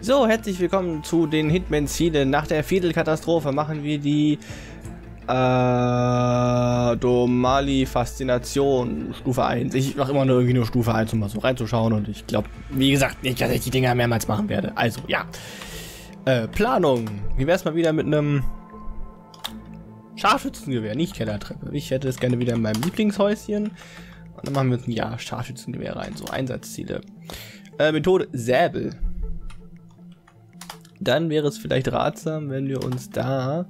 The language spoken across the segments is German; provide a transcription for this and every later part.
So, herzlich willkommen zu den Hitman-Zielen. Nach der Fiedel-Katastrophe machen wir die äh, Domali Faszination Stufe 1. Ich mache immer nur irgendwie nur Stufe 1, um mal so reinzuschauen. Und ich glaube, wie gesagt, nicht, dass ich die Dinger mehrmals machen werde. Also, ja. Äh, Planung. Wie wäre es mal wieder mit einem Scharfschützengewehr, nicht Kellertreppe. Ich hätte es gerne wieder in meinem Lieblingshäuschen. Und dann machen wir uns ein ja, Scharfschützengewehr rein. So, Einsatzziele. Äh, Methode Säbel. Dann wäre es vielleicht ratsam, wenn wir uns da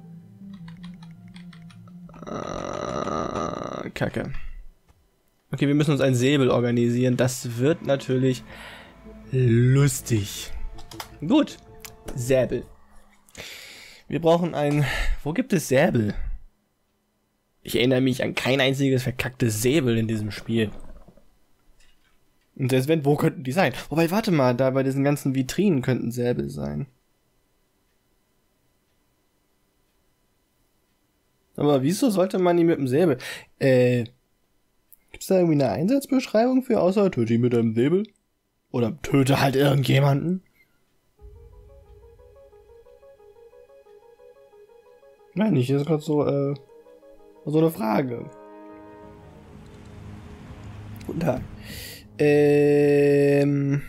äh, Kacke. Okay, wir müssen uns ein Säbel organisieren. Das wird natürlich lustig. Gut. Säbel. Wir brauchen ein... Wo gibt es Säbel? Ich erinnere mich an kein einziges verkacktes Säbel in diesem Spiel. Und selbst wenn, wo könnten die sein? Wobei, warte mal, da bei diesen ganzen Vitrinen könnten Säbel sein. Aber wieso sollte man ihn mit dem Säbel? Äh, gibt's da irgendwie eine Einsatzbeschreibung für, außer töte ihn mit einem Säbel? Oder töte halt irgendjemanden? Nein, nicht, das ist gerade so, äh, so eine Frage. Guten Tag. Ähm...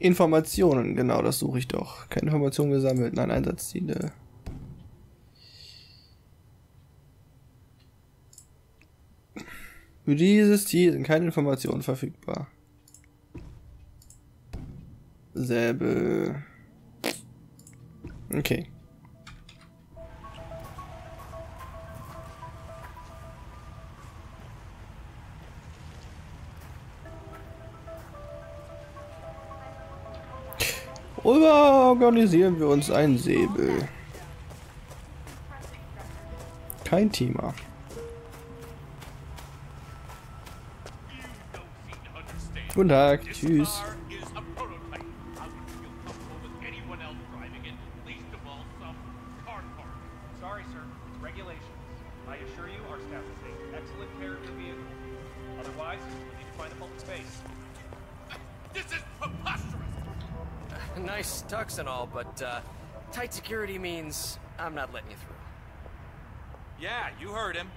Informationen, genau, das suche ich doch. Keine Informationen gesammelt, nein, Einsatzziele. Für dieses Ziel sind keine Informationen verfügbar. Säbel. Okay. Oder organisieren wir uns ein Säbel. Kein Thema. Guten Tag, tschüss. Nice tux and all, but uh, tight security means I'm not letting you through. Yeah, you heard him.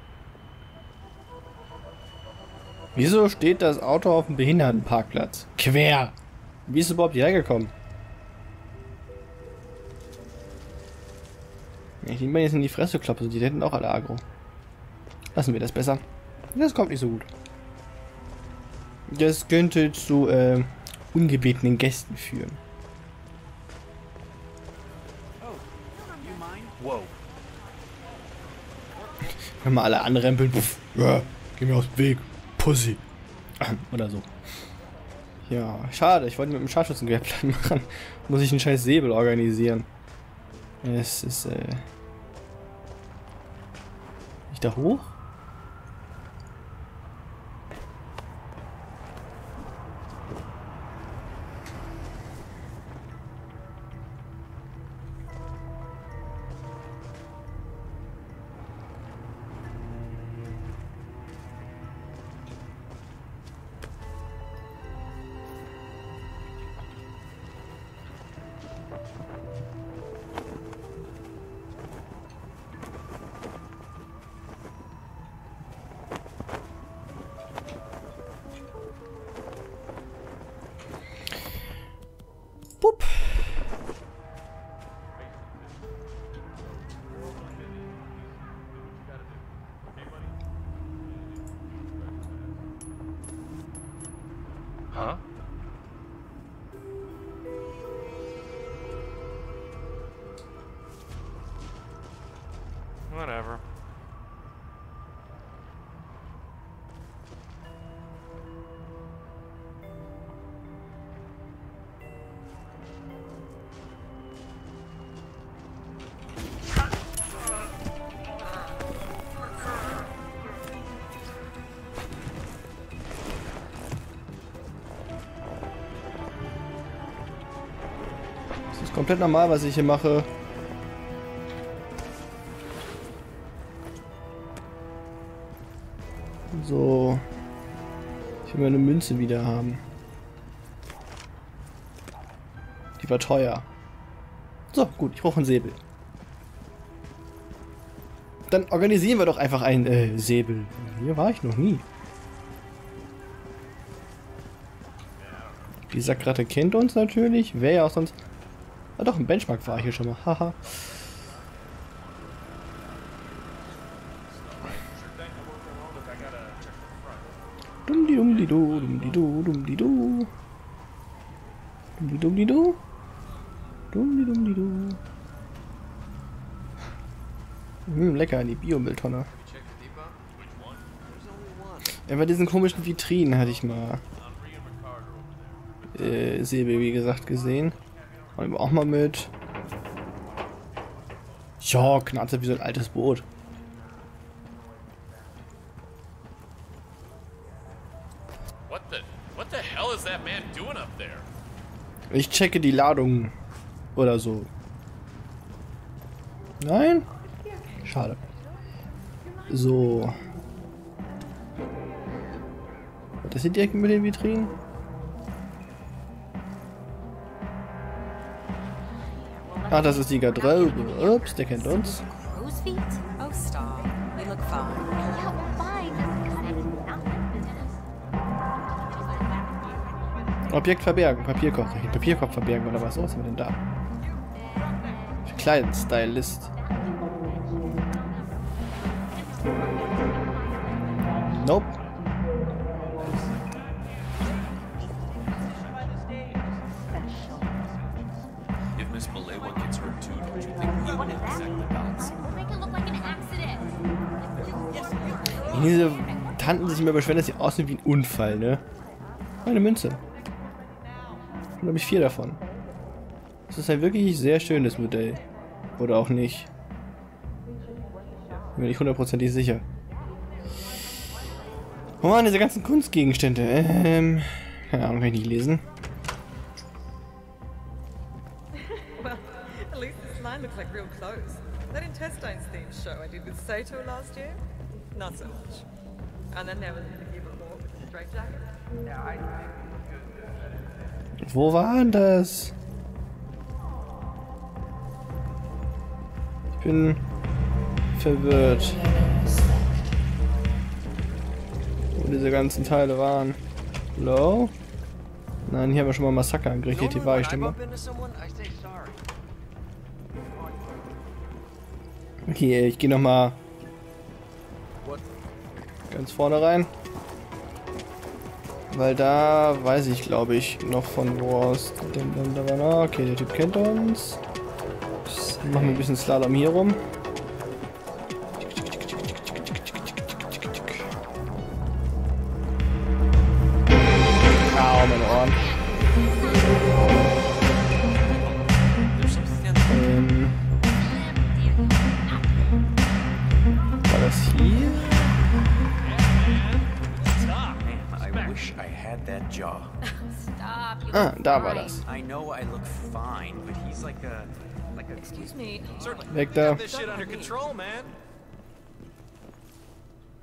Wieso steht das Auto auf dem Behindertenparkplatz? Quer. Wie ist es überhaupt hierher gekommen? Ich nehme jetzt in die Fresse kloppen, die hätten auch alle Agro. Lassen wir das besser. Das kommt nicht so gut. Das könnte zu äh, ungebetenen Gästen führen. Wenn mal alle anrempeln, pff, ja, geh mir aus dem Weg, Pussy. Oder so. Ja, schade, ich wollte mit dem Scharfschützengewehrplan machen. Muss ich einen scheiß Säbel organisieren. Es ist, äh... Nicht da hoch? 啊？Komplett normal, was ich hier mache. So. Ich will meine Münze wieder haben. Die war teuer. So, gut, ich brauche einen Säbel. Dann organisieren wir doch einfach einen äh, Säbel. Hier war ich noch nie. Die Sakratte kennt uns natürlich. Wer ja auch sonst... Ah doch, ein Benchmark war ich hier schon mal. Haha. Dum di dum di du, dum di du, dum di du. Dum di dum di du. Dum di dum di du. Hm, lecker, in die Biomülltonne. Ja, bei diesen komischen Vitrinen hatte ich mal äh, wie gesagt, gesehen. Und auch mal mit. Ja, knarzt wie so ein altes Boot. Ich checke die Ladung. Oder so. Nein? Schade. So. Das sind direkt mit den Vitrinen? Ah, das ist die Garderobe. Ups, der kennt uns. Oh. Objekt verbergen, Papierkorb. Papierkorb verbergen oder was? Was haben wir denn da? Kleidensstylist. Nope. Diese Tanten sich immer beschweren, dass sie aussehen wie ein Unfall, ne? Eine Münze. Und habe ich vier davon. Das ist ein wirklich sehr schönes Modell. Oder auch nicht. Bin nicht hundertprozentig sicher. Wo waren diese ganzen Kunstgegenstände? Ähm, keine Ahnung, kann ich nicht lesen. Well, at least this line looks like real clothes. That intestines themed show I did with Sato last year, not so much. And then there was the year before with the straight jacket. Wo war denn das? Ich bin verwirrt. Wo diese ganzen Teile waren. Hello? Nein, hier haben wir schon mal Massaker angerichtet. Hier war ich sorry. Okay, ich gehe noch mal ganz vorne rein. Weil da weiß ich, glaube ich, noch von wo aus. Okay, der Typ kennt uns. Machen wir ein bisschen Slalom hier rum. Had that jaw. Stop. You Ah, da war das. I know I look fine, but he's like a like a Excuse me. Certainly. Weg da.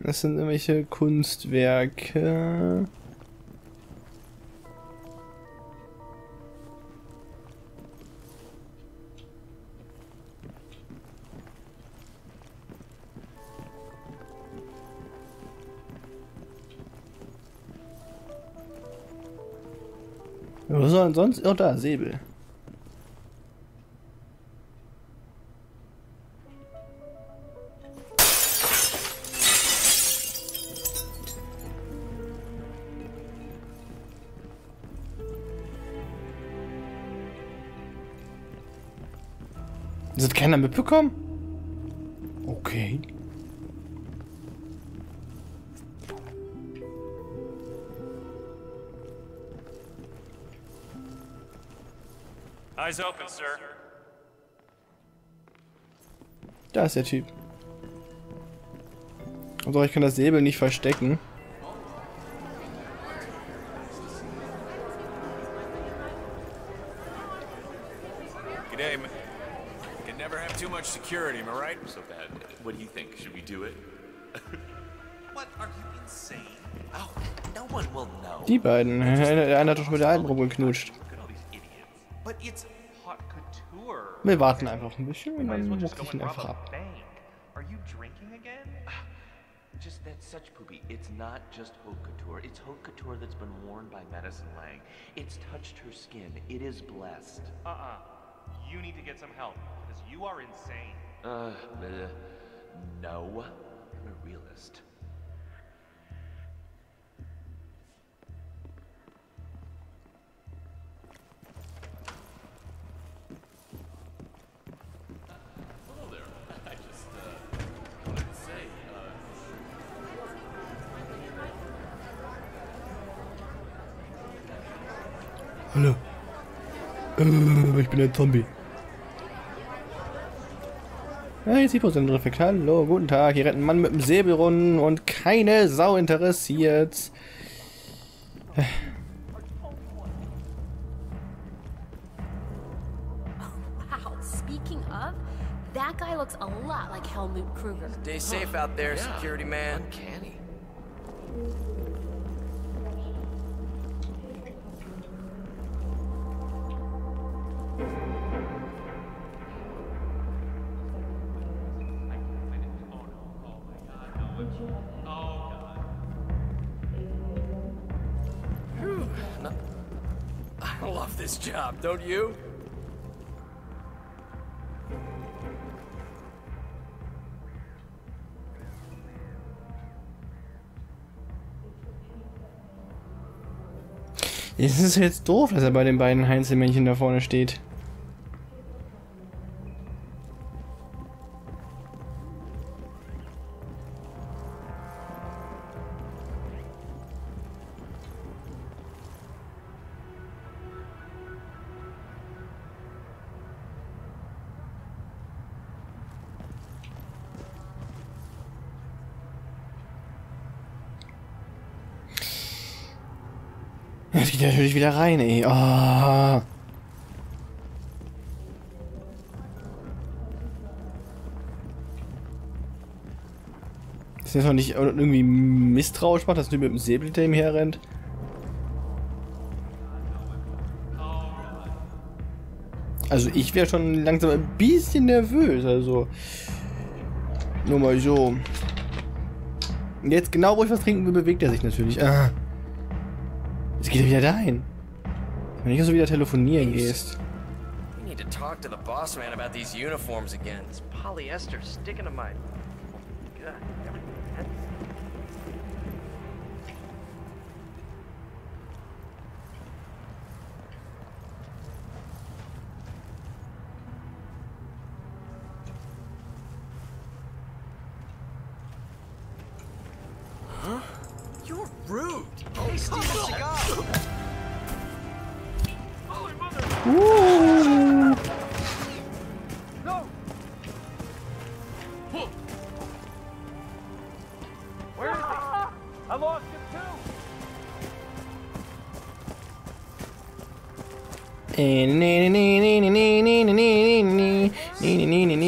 Das sind irgendwelche Kunstwerke. Was soll denn sonst? Oh, da, Säbel. Das hat keiner mitbekommen? Okay. Eyes open, sir. Da ist der Typ. Also ich kann das Säbel nicht verstecken. G'day, man. Can never have too much security, am I right? So bad. What do you think? Should we do it? What? Are you insane? Ow! No one will know. Die beiden. Einer, der eine hat doch schon mit der alten rumgeknutscht. Wir warten einfach ein bisschen und Might as dann well just muck go ich ihn and rob einfach a ab. bank. Are you drinking again? just that such poopy. It's not just haute couture. It's haute couture that's been worn by Medicine Lang. It's touched her skin. It is blessed. Uh-uh. You need to get some help, because you are insane. Uh, bleh. no. I'm a realist. Ich bin ein Zombie. Hey, Refekt. Hallo, guten Tag. Hier rennt ein Mann mit einem Säbel rum und keine Sau interessiert. Wow, speaking of, that guy looks a lot like Helmut Kruger. Stay safe out there, security man. Uncanny. This job, don't you? Es ist jetzt doof, dass er bei den beiden Heinzelmännchen da vorne steht. Jetzt geht er natürlich wieder rein, ey. Oh. Ist jetzt noch nicht irgendwie misstrauisch macht, dass du mit dem Säbel hinter ihm herrennt? Also ich wäre schon langsam ein bisschen nervös, also. Nur mal so. Jetzt genau, wo ich was trinken will, bewegt er sich natürlich. Ah. Jetzt geht er wieder dahin. Wenn du so wieder telefonieren gehst. We need to talk to the boss man about these uniforms again. This polyester sticking to my. God, Huh? You're rude. Hey, Steven Where is he? I lost him too. Security's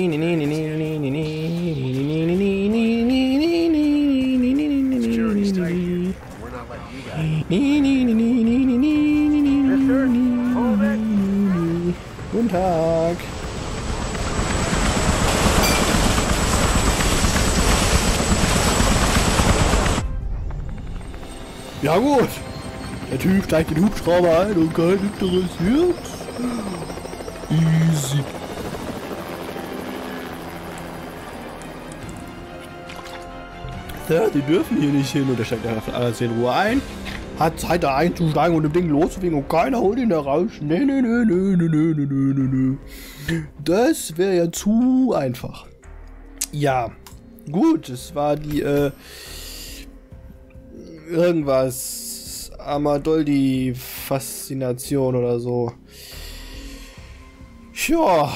Ja gut. Der Typ steigt den Hubschrauber ein und kein interessiert. Easy. Ja, die dürfen hier nicht hin und der steigt einfach alles in Ruhe ein. Hat Zeit da einzusteigen und dem Ding loszufliegen und keiner holt ihn da raus. Nee, nee, nee, nee, nee, nee, nee, nee, nee. Das wäre ja zu einfach. Ja, gut, es war die, äh, irgendwas, Amadoldi-Faszination oder so. Ja.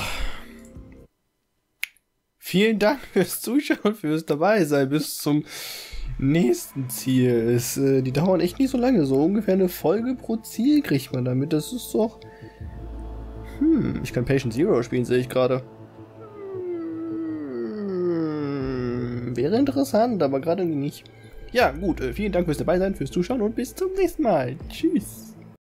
Vielen Dank fürs Zuschauen, fürs dabei sein. Bis zum nächsten Ziel. Es, äh, die dauern echt nicht so lange. So ungefähr eine Folge pro Ziel kriegt man damit. Das ist doch. Hm, ich kann Patient Zero spielen, sehe ich gerade. Hm, wäre interessant, aber gerade nicht. Ja, gut, äh, vielen Dank fürs dabei sein, fürs Zuschauen und bis zum nächsten Mal. Tschüss.